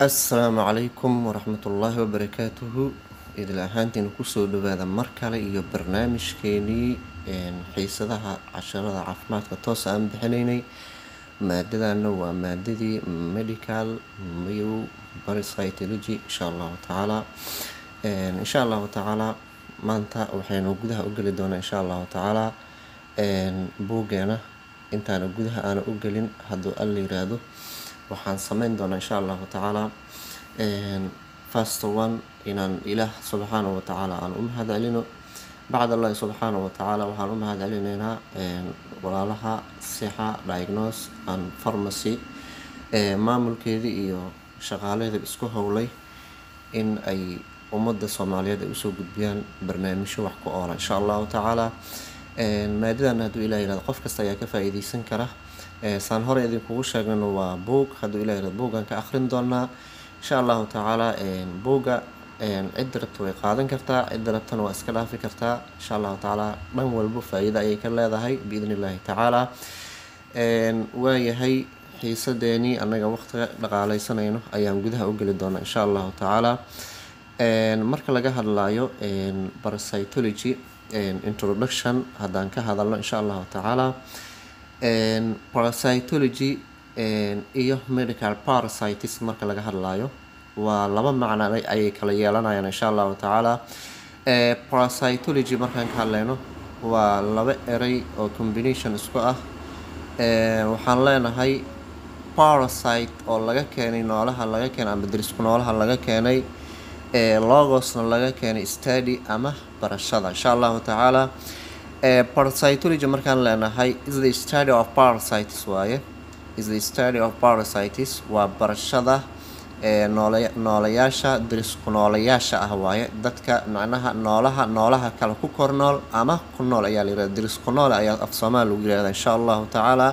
assalaamu calaykum waraxmatullaahi wabarakaatuhu idil ahaantiina ku soo dhawaada mar kale iyo barnaamijkeenii xiisadaha casharada caafimaadka toosa aan bixinaynay. Maadadana waa maadadii medical mayow barycytology insha allahu tacaala. Insha allahu tacaala maanta waxaynu gudaha u geli doonaa insha allahu tacaala buugeena intaana gudaha aana u gelin hadduu alla yiraahdo waxaan sameyn doonaa insha allahu tacaala first one inaan ilaah subxaana wa tacaala aan u mahad celino bacd allahi wa tacaala waxaan u mahad celinaynaa walaalaha sixa diagnose and pharmacy maamulkeedii iyo shaqaalaheeda isku howlay in ay ummadda soomaaliyeed ay u soo gudbiyaan barnaamijyo wax ku oola insha allahu tacaala maadadan hadduu ilah yiraahdo qof kasta ayaa ka faa-iideysan kara saan hore idinkugu sheegnayno waa buug. Hadduu ilah yiraahdo buuggaan ka akhrin doonaa insha allahu tacaala buugga cidda rabta way qaadan kartaa cidda rabtana waa iska dhaafi kartaa. Insha allahu tacaala dhan walbo faa-iido ayay ka leedahay biidn illaahi tacaala waayahay xiisadeenii annaga waqtiga dhaqaaleysanayno ayaan gudaha u geli doonaa insha allahu tacaala. Marka laga hadlayo parasitology introduction haddaan ka hadalno insha allahu tacaala parasitology iyo medical parasitis marka laga hadlayo waa laba macno ayay kala yeelanayaan insha allahu tacaala. Parasitology markaan ka hadlayno waa laba erey oo combination isku ah. Waxaan leenahay parasite oo laga keenay noolaha laga keenay ama darisku noolaha laga keenay logosna laga keenay study ama barashada insha allahu tacaala parasitology markaan leenahay is the study of parasites waaye is the study of parasites waa barashada noolayaasha darisku noolayaasha ah waaye dadka macnaha noolaha noolaha kale ku kor nool ama ku nool ayaa layirahda darisku noole ayaa af soomaali lagu yirahda insha allahu tacaala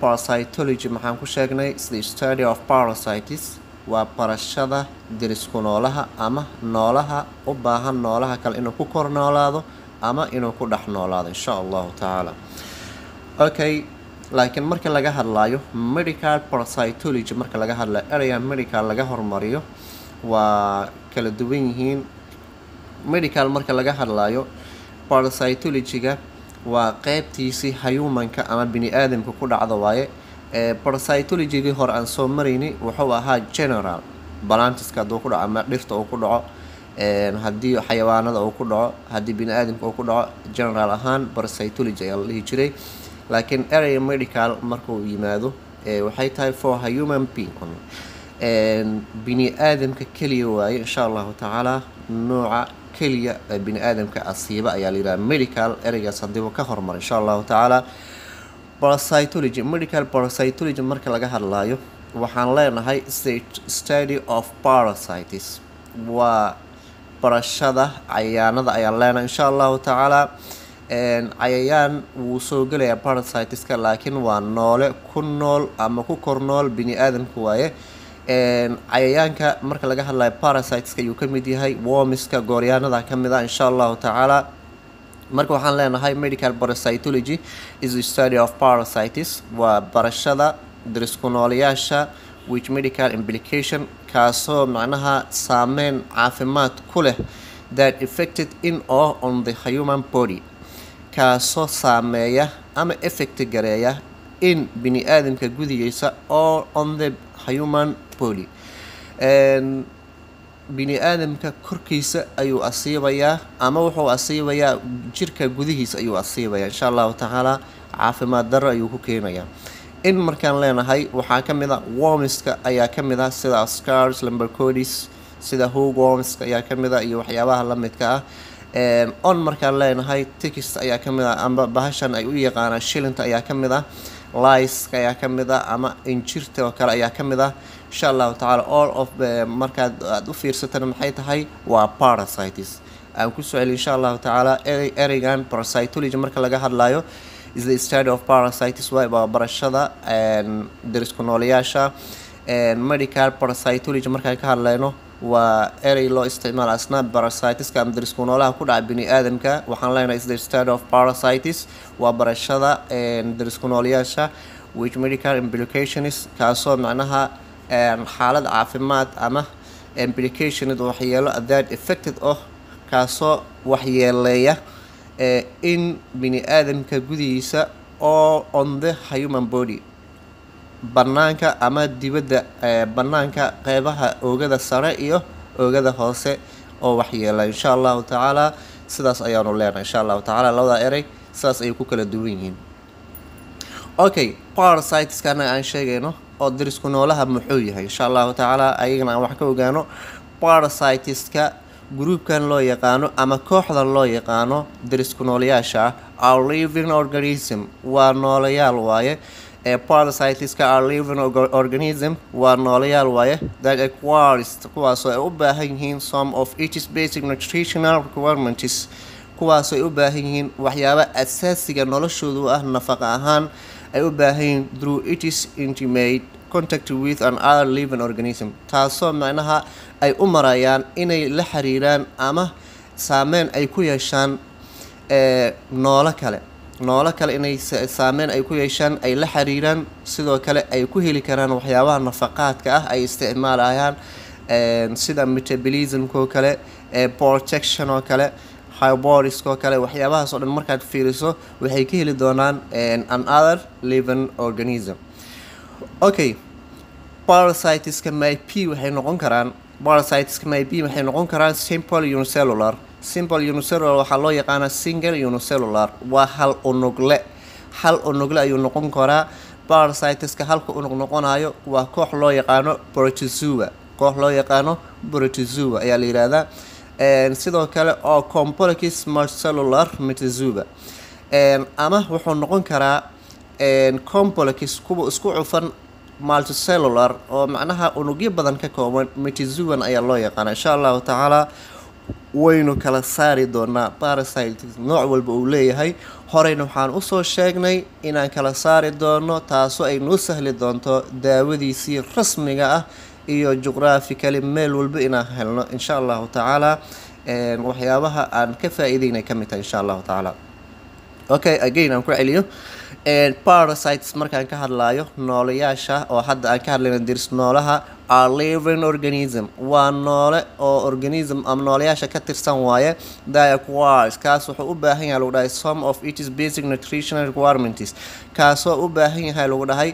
parasitology maxaan ku sheegnay is the study of parasites waa barashada darisku noolaha ama noolaha u baahan noolaha kale inuu ku kor noolaado ama inuu ku dhex noolaado insha allahu tacaala. Okay laakiin marka laga hadlayo medical parasitology marka laga hadlayo eraya medical laga hormariyo waa kala duwan yihiin. Medical marka laga hadlayo parasitology-ga waa qeybtiisii humanka ama bini aadamka ku dhacda waaye. Parasitologygii hore aan soo marayni wuxuu ahaa general. Balantiska hadduu ku dhaco ama dhirta uu ku dhaco haddii xayawaanada uu ku dhaco haddii bini aadamka uu ku dhaco general ahaan parasitology ayaa la dhihi jiray. Laakiin area medical markuu yimaado waxay tahay for human being. Bini aadamka keliya waaye insha allahu tacaala nooca keliya bini aadamka asiiba ayaa la yidhaha medical. Ereygaas hadiiba ka hormara insha allahu tacaala. Parasitology medical parasitology marka laga hadlayo waxaan leenahay study of parasites. Waa barashada cayayaanada ayaan leenahay insha allahu tacaala cayayaan wuu soo gelayaa parasiteska laakiin waa noole ku nool ama ku kor nool bini aadamka waaye cayayaanka marka laga hadlayo parasiteska ayuu ka mid yahay womiska gooryaanada ka mid ah insha allahu tacaala. Marka waxaan leenahay medical parasitology is the study of parasites. Waa barashada darisku noolayaasha which medical implication kaasoo macnaha saameyn caafimaad ku leh that affected in or on the human body kaasoo saameeya ama effect gareeya in bini aadamka gudigiisa or on the human body. Bini aadamka korkiisa ayuu asiibayaa ama wuxuu asiibayaa jirka gudihiisa ayuu asiibayaa. Insha allahu tacaala caafimaad daro ayuu ku keenayaa in markaan leenahay waxaa ka mid a wormiska ayaa ka mid ah sida scars lambercodis sida hog wormiska ayaa ka mid a iyo waxyaabaha la midka ah. On markaan leenahay tikist ayaa ka mid ah ama bahashan ay u yaqaanaan shilinta ayaa ka mid ah liska ayaa ka mid ah ama injirta oo kale ayaa ka mid ah. Insha allahu tacaala all of markaad aada u fiirsatana maxay tahay? Waa parasites. Aan ku soo celi insha allahu tacaala ereygan parasitology marka laga hadlayo is the study of parasites waa barashada darisku noolayaasha medical parasitology markaan ka hadlayno waa erey loo isticmaala asna parasitiska ama darisku noolaha ku dhaca bini aadamka waxaan leenahay is the study of parasites waa barashada darisku noolayaasha which medical implications kaasoo macnaha xaalad caafimaad ama implicationed waxyeelo that affected oh kaasoo waxyeeleeya in bini aadamka gudihiisa oo on the human body banaanka ama dibadda banaanka qeybaha oogada sare iyo oogada hoose oo waxyeela. Insha allahu tacaala sidaas ayaanu leenahay insha allahu tacaala labada erey sidaas ayay ku kala duwan yihiin. Okay parasiteska aan sheegayno oo darisku noolaha muxuu yahay. Insha allahu tacaala ayagana aan wax ka ogaano parasiteska gruubkan loo yaqaano ama kooxdan loo yaqaano darisku noolayaasha ah living organism waa noolayaal waaye. Ee parasiteska are living organism waa noolayaal waaye. That acquires kuwaasoo ay u baahan yihiin some of its basic nutritional requirements kuwaasoo ay u baahan yihiin waxyaaba asaasiga noloshoodu ah nafaqa ahaan ay u baahan yihiin through its intimate contact with an other living organism. Taasoo macnaha ay u marayaan inay la xiriiraan ama saameyn ay ku yeeshaan noolo kale. Noolo kale inay saameyn ay ku yeeshaan ay la xiriiraan sidoo kale ay ku heli karaan waxyaabaha nafaqaadka ah ay isticmaalayaan sida metabolismkoo kale protection oo kale hyboriskoo kale. Waxyaabahaas oo dhan markaad fiiriso waxay ka heli doonaan an other living organism okay parasiteska my p waxay noqon karaan parasiteska my p waxay noqon karaan simple unicellular. Simple unicellular waxaa loo yaqaanaa single unicellular. Waa hal unugle. Hal unugle ayuu noqon karaa. Parasiteska halka unug noqonayo waa koox loo yaqaano protozoa koox loo yaqaano protozoa ayaa la yihahdaa sidoo kale oo complex multicellular metazoa ama wuxuu noqon karaa complex kuwa isku cufan multicellular oo macnaha unugyo badan ka kooban metazoan ayaa loo yaqaana insha allahu tacaala waynu kala saari doonaa parasite nooc walba uu leeyahay. Horeyna waxaan u soo sheegnay inaan kala saari doono taasoo ay noo sahli doonto daawadiisii rasmiga ah iyo juqraafically meel walba inaan helno. Insha allahu tacaala waxyaabaha aan ka faa-iideynay ka mid tahay insha allahu tacaala okay again aan ku celiyo parasites markaan ka hadlayo noolayaasha oo hadda aan ka hadlayno dirs noolaha are living organism. Waa noole oo organism ama noolayaasha ka tirsan waaye diaquars kaas wuxuu u baahan yahay lagu dhahay some of its basic nutritional requirements. Kaasoo u baahan yahay lagu dhahay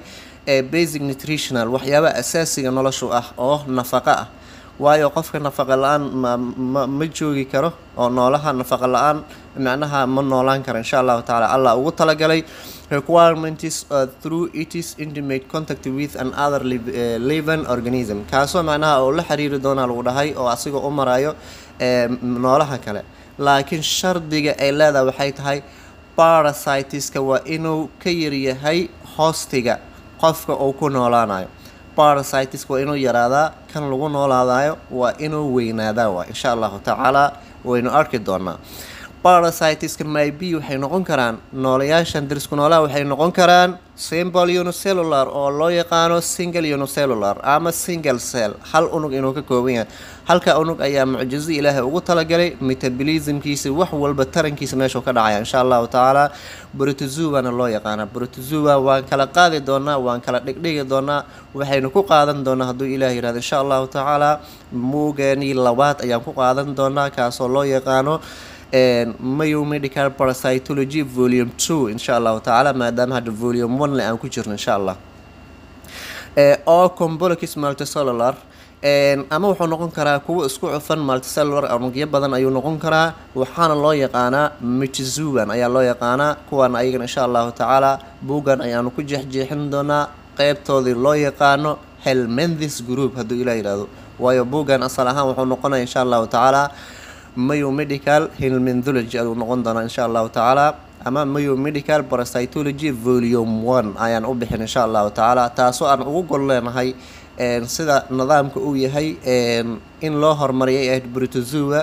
basic nutritional waxyaaba asaasiga noloshu ah oo nafaqo ah waayo qofka nafaqa la'aan ma ma joogi karo oo noolaha nafaqa la'aan macnaha ma noolaan karo insha allahu tacaala. Allah ugu talagalay requirements uh, through its intimate contact with an other live, uh, organism. Kaasoo macnaha oo la xiriiri doonaa lagu dhahay oo asigoo u marayo noolaha kale. Laakiin shardiga ay leedahay waxay tahay parasiteska waa inuu ka yaryahay hoostiga qofka uu ku noolaanayo parasiteska waa inuu yaraadaa kan lagu noolaadayo waa inuu weynaadaa waa insha allahu tacaala waynu arki doonaa parasiteska myb waxay noqon karaan noolayaashan dirisku noolaha waxay noqon karaan simple unicellular oo loo yaqaano single unicellular ama single cell. Hal unug inuu ka kooban yahay. Halka unug ayaa mucjizo ilaahay ugu talagalay metabolismkiisa wax walba tarankiisa meeshuu ka dhacaya. Insha allahu tacaala brotozoana loo yaqaana brotozoa waan kala qaadi doonaa waan kala dhigdhigi doonaa waxaynu ku qaadan doonaa hadduu ilaah yiraahdo insha allahu tacaala muugeenii labaad ayaan ku qaadan doonaa kaasoo loo yaqaano mayo medical parasitology volume two insha allahu tacaala maadaama hadda volume one le aan ku jirno insha allah oo combolix multicellular ama wuxuu noqon karaa kuwa isku cufan multicellular unugyo badan ayuu noqon karaa waxaana loo yaqaanaa mitizuan ayaa loo yaqaanaa kuwan ayagana insha allahu tacaala buuggan ayaanu ku jeexjeexin doonaa qeybtoodii loo yaqaano helmendis group hadduu ilah yihahdo waayo buuggan asal ahaan wuxuu noqonaya insha allahu tacaala mayo medical helmendology ayuu noqon doonaa insha allahu tacaala ama mayo medical parasitology volume one ayaan u bixin insha allahu tacaala taasoo aan ugu gol leenahay sida nidaamka uu yahay in loo horumariyay ahayd britozoa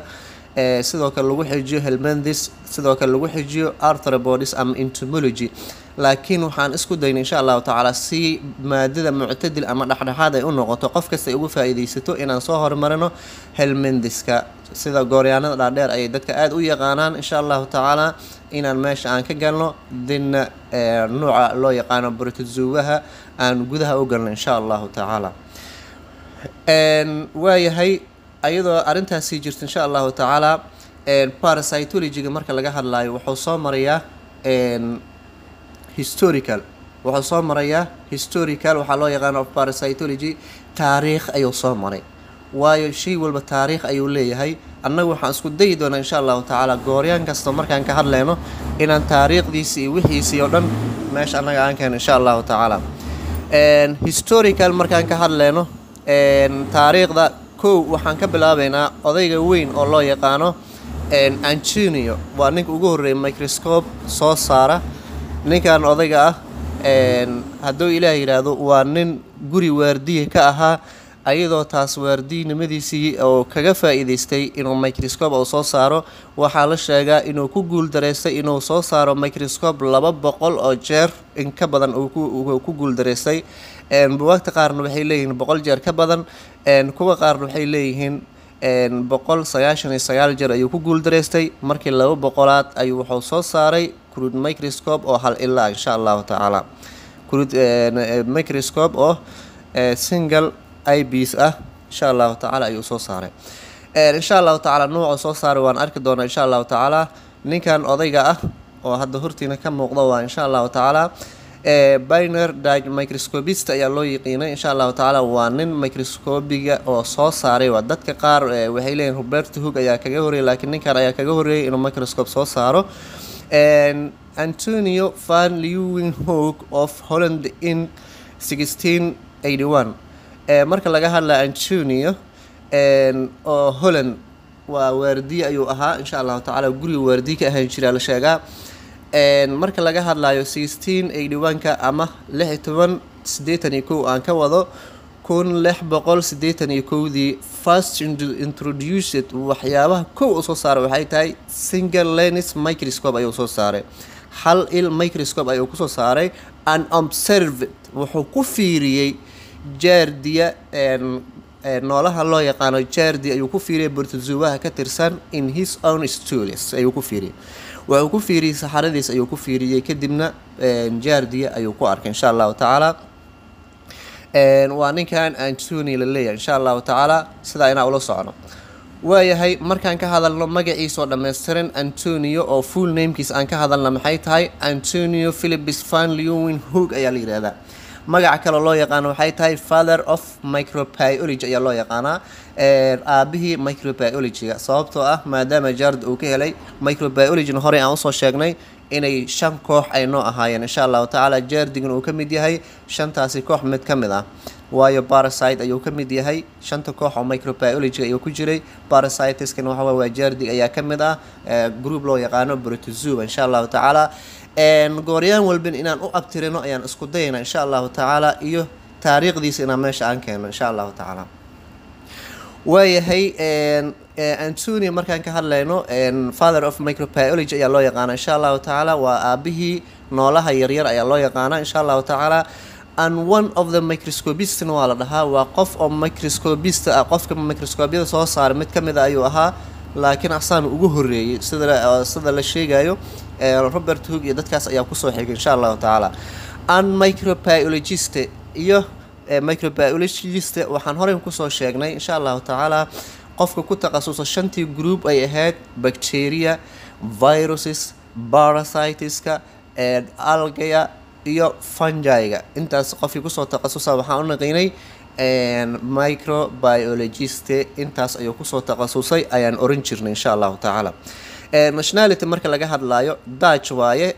sidoo kale lagu xijiyo helmendis sidoo kale lagu xijiyo arthropods ama entomology. Laakiin waxaan isku daynay insha allahu tacaala si maadada muctadil ama dhexdhexaad ay u noqoto qof kasta ay ugu faa-iideysato inaan soo horumarino helmendiska sida gooryaanada dhaadheer ayay dadka aada u yaqaanaan insha allahu tacaala inaan meesha aan ka galno dina nuuca loo yaqaano brotozowaha aan gudaha u galno insha allahu tacaala waayahay ayadoo arrintaasii jirta insha allahu tacaala parasitologyga marka laga hadlaayo wuxuu soo marayaa historical. Wuxuu soo marayaa historical waxaa loo yaqaana of parasitology. Taariikh ayuu soo maray waayo shay walba taariikh ayuu leeyahay. Annagu waxaan isku dayi doonaa insha allahu tacaala gooryaan kasta markaan ka hadlayno inaan taariikhdiisi iyo wixiisii oo dhan meesha annaga aan keeno insha allahu tacaala. Historical markaan ka hadlayno taariikhda kow waxaan ka bilaabeynaa odayga weyn oo loo yaqaano antonio. Waa ninka ugu horreeyay microscope soo saara. Ninkan odayga ah hadduu ilaah yidhaahdo waa nin guri waardiya ka ahaa ayadoo taas waardiynimadiisii oo kaga faa-iideystay inuu microscope uu soo saaro waxaa la sheegaa inuu ku guuldareystay inuu soo saaro microscope laba boqol oo jeer in ka badan uu ku guuldareystay buwaagta qaarna waxay leeyihiin boqol jeer ka badan. Kuwa qaarna waxay leeyihiin boqol sagaashan iyo sagaal jeer ayuu ku guuldareystay markii laba boqolaad ayuu wuxuu soo saaray crud microscope oo hal ilaa insha allahu tacaala. Crud microscope oo single ibs ah insha allahu tacaala ayuu soo saaray. Insha allahu tacaala nuuca soo saaray waan arki doonaa insha allahu tacaala. Ninkan odayga ah oo hadda hortiina ka muuqda waa insha allahu tacaala biner dag microscopist ayaa loo yiqiinay insha allahu tacaala. Waa nin microscobiga oo soo saaray. Waa dadka qaar waxay leeyihiin roberto hog ayaa kaga horreeyay laakiin ninkan ayaa kaga horreeyay inuu microscope soo saaro. Antonio van leeuwenhoek of holland in sixteen eighty one marka laga hadlaya antonio oo holland waa waardiye ayuu ahaa. Insha allahu tacaala guriga waardiye ka ahaan jiraa la sheegaa. Marka laga hadlayo sixteen eighty one-ka ama lix iyo toban siddeetan iyo kow aan ka wado kun lix boqol siddeetan iyo kowdii first introduced waxyaabaha kow uu soo saaray waxay tahay single lenis microscope ayuu soo saaray. Hal il microscope ayuu ku soo saaray. An observed wuxuu ku fiiriyey jaardiya noolaha loo yaqaano jaardi ayuu ku fiiriyay bortozuwaha ka tirsan in his own stulis ayuu ku fiiriyay wuxuu ku fiiriyey saxaradiis ayuu ku fiiriyey kadibna jaardiya ayuu ku arkay insha allahu tacaala. Waa ninkan antony la leeyahay insha allahu tacaala sidaa inaa ula socno waayahay markaan ka hadalno magaciisa oo dhammaystiran antonio oo full namekiis aan ka hadalna maxay tahay? Antonio philipis van lewin hoog ayaa la yidhahdaa magaca kale loo yaqaano waxay tahay father of microbiology ayaa loo yaqaanaa aabihii microbiologyga. Sababtoo ah maadaama jaard uu ka helay microbiologyn horey aan u soo sheegnay inay shan koox ay noo ahaayeen. Insha allahu tacaala jaardigan uu ka mid yahay shantaasi koox mid ka mid ah. Waayo barasite ayuu ka mid yahay shanta koox oo microbiology ayuu ku jiray. Barasiteskan waxa waa jaardig ayaa ka mid ah group loo yaqaano brotozoa insha allahu tacaala gooryaan walban inaan u abtirino ayaan isku dayana insha allahu tacaala iyo taariikhdiisa inaan meesha aan keeno insha allahu tacaala. Waayahay antonio markaan ka hadlayno father of microbiology ayaa loo yaqaana insha allahu tacaala. Waa aabihii noolaha yaryar ayaa loo yaqaana insha allahu tacaala. And one of the microscopistna waa la dhahaa waa qof oo microscopist ah qofka microscopyada soo saaray mid ka mid a ayuu ahaa laakiin asaan ugu horreeyey sida la sheegayo robert hoog iyo dadkaas ayaa ku soo xigay insha allahu tacaala. And microbiologist iyo microbiologist waxaan horey ku soo sheegnay insha allahu tacaala qofka ku takhasusa shantii group ay ahayd bacteria viruses parasiteska algaya iyo fungiga. Intaas qofkii ku soo takhasusa waxaan u naqiinay microbiologist intaas ayuu ku soo takhasusay ayaan oran jirnay insha allahu tacaala nationality marka laga hadlayo dutch waaye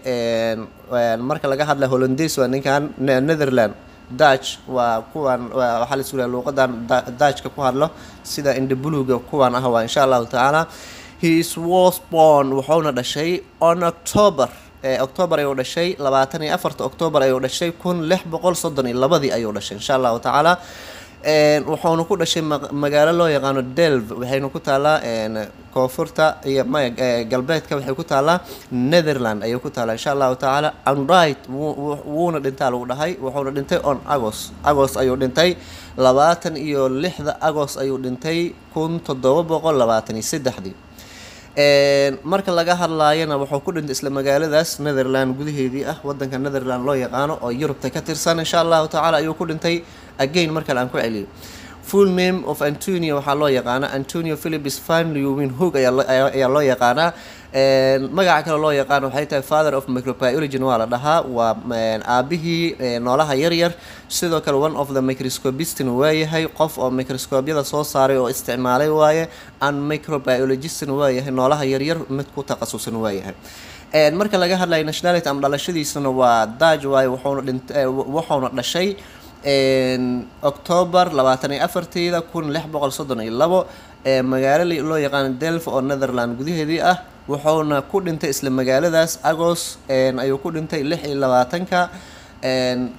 marka laga hadlayo hollandaise waa ninkan netherland dutch waa kuwan waxaa la leeyahay luuqadan dutchka ku hadlo sida indabuluga kuwan ah waa insha allahu tacaala he was born wuxuuna dhashay on october october ayuu dhashay labaatan iyo afarta october ayuu dhashay kun lix boqol soddon iyo labadii ayuu dhashay insha allahu tacaala. Wuxuuna ku dhashay magaalo loo yaqaano delv waxayna ku taalaa koonfurta iyo galbeedka waxay ku taalaa netherland ayay ku taalaa insha allahu tacaala. Andright wuuna dhintaa lagu dhahay wuxuuna dhintay on agos agos ayuu dhintay labaatan iyo lixda agos ayuu dhintay kun toddoba boqol labaatan iyo saddexdii marka laga hadlaayana wuxuu ku dhintay isla magaaladaas netherland gudaheedii ah wadanka netherland loo yaqaano oo yurubta ka tirsan insha allahu tacaala ayuu ku dhintay. Again markale aan ku celiyo full name of antonio waxaa loo yaqaanaa. Antonio philipis van hoog ayaa loo yaqaanaa magaca kale loo yaqaano waxay tahay father of microbiology waa la dhahaa. Waa aabihii noolaha yaryar sidoo kale one of the microscopistin waayahay. Qof oo microscoobyada soo saaray oo isticmaalay waaye and microbiologistin waayahay. Noolaha yaryar mid ku takasusan waayahay. Marka laga hadlayo nationality ama dhalashadiisana waa daj waaye wuxuuna dhint wuxuuna dhashay octoobar labaatan iyo afarteeda kun lix boqol soddon iyo labo magaalo loo yaqaano delf oo netherland gudaheedii ah wuxuuna ku dhintay isla magaaladaas agos ayuu ku dhintay lix iyo labaatanka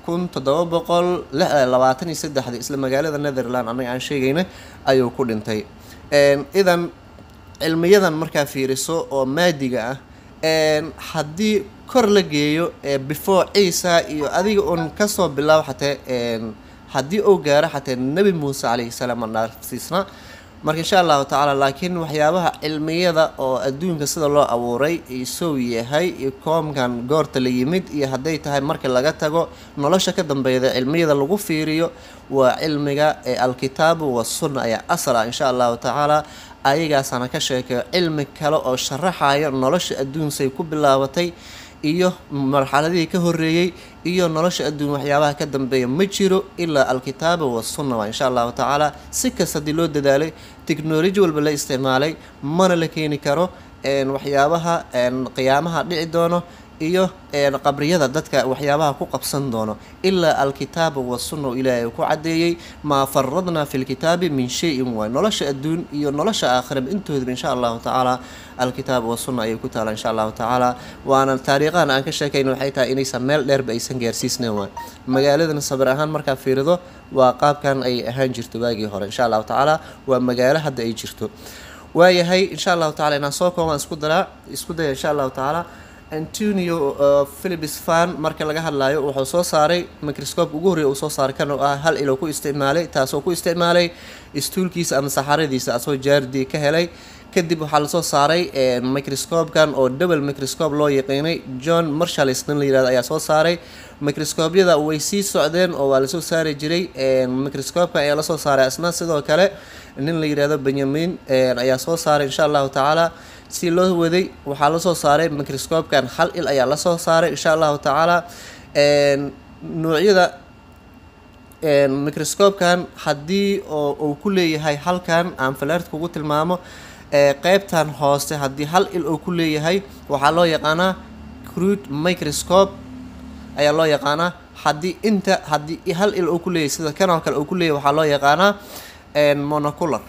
kun toddoba boqol labaatan iyo saddexda isla magaalada netherland anaga aan sheegayna ayuu ku dhintay. Idan cilmiyadan markaa fiiriso oo maadiga ah haddii kor la geeyo before ciisa iyo adiga un ka soo bilaabo xatee haddii uu gaaro xatee nebi muuse calayhi salaam aan marka insha allahu tacaala laakiin waxyaabaha cilmiyada oo adduunka sida loo abuuray isou yahay iyo koomkan goorta la yimid iyo hadday tahay marka laga tago nolosha ka dambeyda cilmiyada lagu fiiriyo waa cilmiga ee alkitaabu wasunna ayaa asal ah insha allahu tacaala ayagaasana ka sheekeyo cilmi kale oo sharaxayo nolosha adduunsay ku bilaabatay iyo marxaladihii ka horeeyey iyo nolosha adduun waxyaabaha ka dambeeya ma jiro ilaa alkitaaba wasunna waa insha allahu tacaala. Si kasta haddii loo dadaalay technology walba la isticmaalay mana la keeni karo waxyaabaha qiyaamaha dhici doono iyo qabriyada dadka waxyaabaha ku qabsan doono. Ilaa alkitaaba wasunna oo ilaahay ku cadeeyey maa faradnaa fi lkitaabi min shayin waay nolosha adduun iyo nolosha aakhiraba intoodaba insha allahu tacaala alkitaaba wasunna ayay ku taala insha allahu tacaala waana taariikhahan aan ka sheekayna waxay tahay inaysan meel dheerba aysan gaarsiisnayn waay. Magaaladana sabir ahaan markaa fiirido waa qaabkan ay ahaan jirto waagii hore insha allahu tacaala waa magaalo hadda ay jirto. Waayahay insha allahu tacala inaan soo koobaan isku daraa isku daya insha allahu tacaala antonio philipis fan. Marka laga hadlayo wuxuu soo saaray microscope ugu horreeya uu soo saaray kan oo ah hal ilo ku isticmaalay taasoo ku isticmaalay istuulkiisa ama saxaradiisa asoo jaardii ka helay. Kadib waxaa la soo saaray microscope-kan oo double microscope loo yaqiinay john marshalls nin la yiraahdo ayaa soo saaray. Microscope-yada way sii socdeen oo waa la soo saari jiray. Microscope-kan ayaa la soo saaray. Asna sidoo kale nin la yiraahdo benyamin ayaa soo saaray insha allahu tacaala si loo waday waxaa la soo saaray microscope-kan hal il ayaa la soo saaray insha allahu tacaala. Nuucyada microscope-kan haddii oo uu ku leeyahay halkan aan falaart kugu tilmaamo qeybtan hoose haddii hal il uu ku leeyahay waxaa loo yaqaanaa crude microscope. Ayaa loo yaqaanaa. Haddii inta haddii hal il uu ku leeyahay sida kan kale uu ku leeyahay waxaa loo yaqaanaa monocular.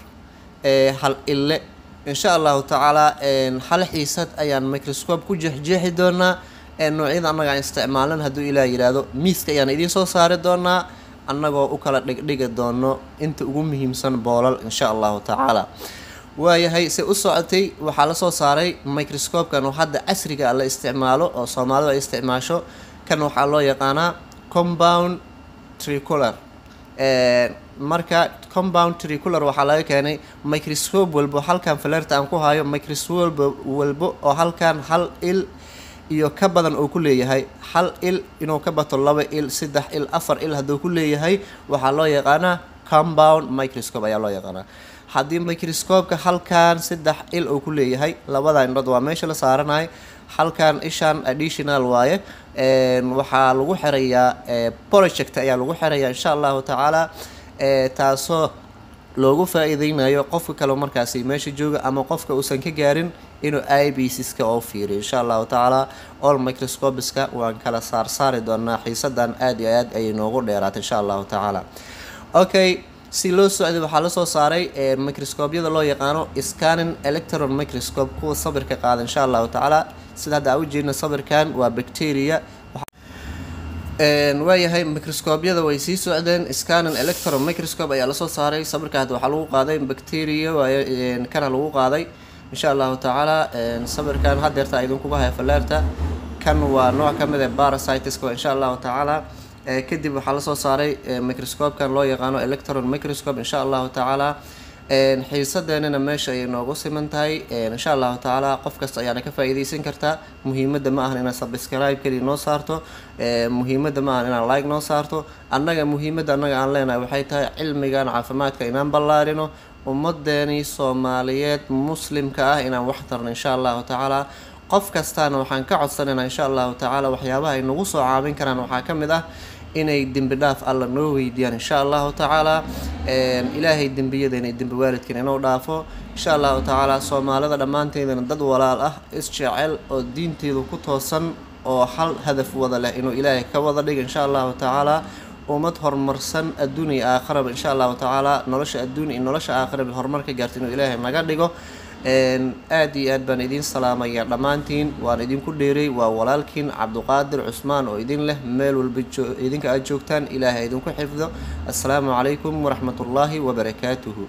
Hal ille insha allahu tacaala hal xiisad ayaan microscope ku jeexjeexi doonaa. Noocyada annaga aan isticmaalan hadduu ilaah yidhaahdo miiska ayaan idiin soo saari doonaa annagoo u kala dhigdhigi doono inta ugu muhiimsan boolal insha allahu tacaala waayahay se u socotay waxaa la soo saaray microscope-kan oo hadda casriga la isticmaalo oo soomaalidu ay isticmaasho. Kan waxaa loo yaqaanaa compound tricular marka compound tricular waxaa laga keenay microscope walbo halkan falerta aan ku hayo microscope walbo oo halkan hal il iyo ka badan uu ku leeyahay. Hal il inuu ka bato laba il saddex il afar il hadduu ku leeyahay waxaa loo yaqaanaa compound microscope ayaa loo yaqaanaa haddii microscope-ka halkan saddex il uu ku leeyahay labada indhood waa meesha la saaranayo. Halkan ishan additional waaye waxaa lagu xirayaa project ayaa lagu xirayaa insha allahu tacaala taasoo loogu faa-iideynayo qofka kale markaasi meesha jooga ama qofka uusan ka gaarin inuu ibcska oo fiiriyo. Insha allahu tacaala all microscopeska waan kala saar saari doonaa xiisadan aada iyo aad ayay noogu dheeraatay insha allahu tacaala. Okay si loo socday waxaa la soo saaray microscopyada loo yaqaano scanning electron microscope kuwa sawirka qaada insha allahu tacaala. Sida hadda aan ujeedna sawirkan waa bacteria waayahay microscopyada way sii socdeen. Scanning electron microscope ayaa la soo saaray. Sawirka hadda waxaa lagu qaaday bacteria waaye kana lagu qaaday. Insha allahu tacaala sawirkan hadeerta idinkuga haya falaarta. Kan waa nooc ka mid ah parasiteska insha allahu tacaala. Kadib waxaa la soo saaray microscope-kan loo yaqaano electron microscope insha allahu tacaala xiisadeenana meesha ayay noogu siman tahay. Insha allahu tacaala qof kasta ayaana ka faa-iideysan kartaa muhiimadda ma ahan inaad subscribe keliya noo saarto. Muhiimadda ma ahan inaad like noo saarto. Annaga muhiimadda annaga aan leenahay waxay tahay cilmigan caafimaadka inaan ballaarino. Ummadeenii soomaaliyeed muslimka ah inaan wax tarno insha allahu tacaala qof kastaana waxaan ka codsanaynaa insha allahu tacaala waxyaabaha ay nagu soo caawin karaan waxaa ka mid ah inay dembi dhaaf alla noo weydiiyaan insha allahu tacaala ilaahay dembiyadeena iyo dembi waalidkeena inuu dhaafo. Insha allahu tacaala soomaalida dhammaanteedana dad walaal ah isjecel oo diinteedu ku toosan oo hal hadaf wada leh inuu ilaahay ka wada dhiga insha allahu tacaala. Ummad horumarsan adduun iyo aakharaba insha allahu tacaala nolosha adduun iyo nolosha aakhiraba horumar ka gaarta inuu ilaahay naga dhigo aada iyo aad baan idiin salaamaya dhammaantiin waan idinku dheeray waa walaalkiin cabduqaadir cusmaan oo idin leh meel walba idinka aad joogtaan ilaahay idinku xifdo. Assalaamu calaykum waraxmatullaahi wabarakaatuhu